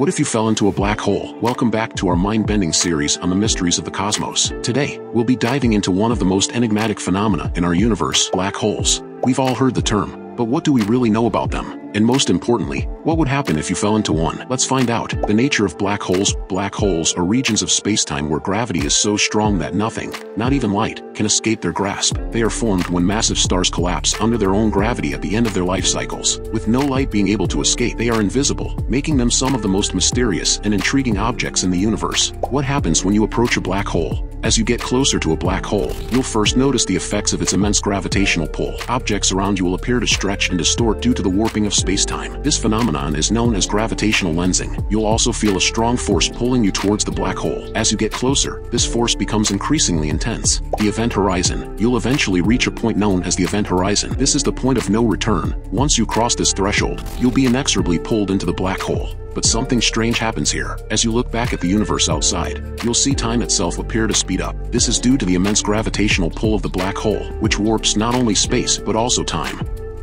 What if you fell into a black hole? Welcome back to our mind-bending series on the mysteries of the cosmos. Today, we'll be diving into one of the most enigmatic phenomena in our universe, black holes. We've all heard the term, but what do we really know about them? And most importantly, what would happen if you fell into one? Let's find out. The nature of black holes. Black holes are regions of spacetime where gravity is so strong that nothing, not even light, can escape their grasp. They are formed when massive stars collapse under their own gravity at the end of their life cycles. With no light being able to escape, they are invisible, making them some of the most mysterious and intriguing objects in the universe. What happens when you approach a black hole? As you get closer to a black hole, you'll first notice the effects of its immense gravitational pull. Objects around you will appear to stretch and distort due to the warping of spacetime. This phenomenon is known as gravitational lensing. You'll also feel a strong force pulling you towards the black hole. As you get closer, this force becomes increasingly intense. The event horizon. You'll eventually reach a point known as the event horizon. This is the point of no return. Once you cross this threshold, you'll be inexorably pulled into the black hole. But something strange happens here. As you look back at the universe outside, you'll see time itself appear to speed up. This is due to the immense gravitational pull of the black hole, which warps not only space but also time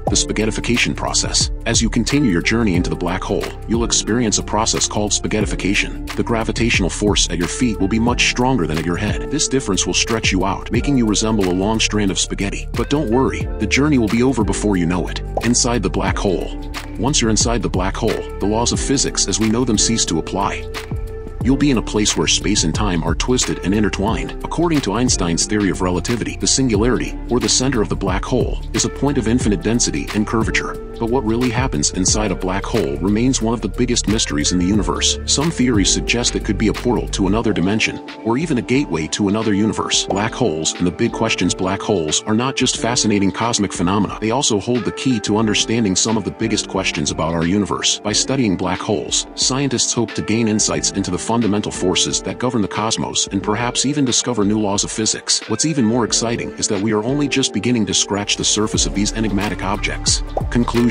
the spaghettification process. As you continue your journey into the black hole, you'll experience a process called spaghettification. The gravitational force at your feet will be much stronger than at your head. This difference will stretch you out, making you resemble a long strand of spaghetti. But don't worry, the journey will be over before you know it. Inside the black hole. Once you're inside the black hole, the laws of physics as we know them cease to apply you'll be in a place where space and time are twisted and intertwined. According to Einstein's theory of relativity, the singularity, or the center of the black hole, is a point of infinite density and curvature. But what really happens inside a black hole remains one of the biggest mysteries in the universe. Some theories suggest it could be a portal to another dimension, or even a gateway to another universe. Black holes and the big questions black holes are not just fascinating cosmic phenomena, they also hold the key to understanding some of the biggest questions about our universe. By studying black holes, scientists hope to gain insights into the fundamental forces that govern the cosmos and perhaps even discover new laws of physics. What's even more exciting is that we are only just beginning to scratch the surface of these enigmatic objects. Conclusion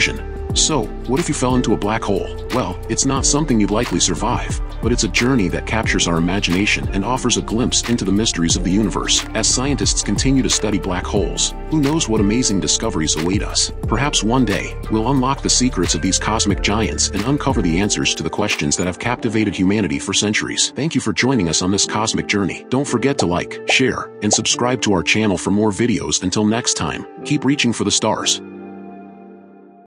So, what if you fell into a black hole? Well, it's not something you'd likely survive, but it's a journey that captures our imagination and offers a glimpse into the mysteries of the universe. As scientists continue to study black holes, who knows what amazing discoveries await us? Perhaps one day, we'll unlock the secrets of these cosmic giants and uncover the answers to the questions that have captivated humanity for centuries. Thank you for joining us on this cosmic journey. Don't forget to like, share, and subscribe to our channel for more videos. Until next time, keep reaching for the stars.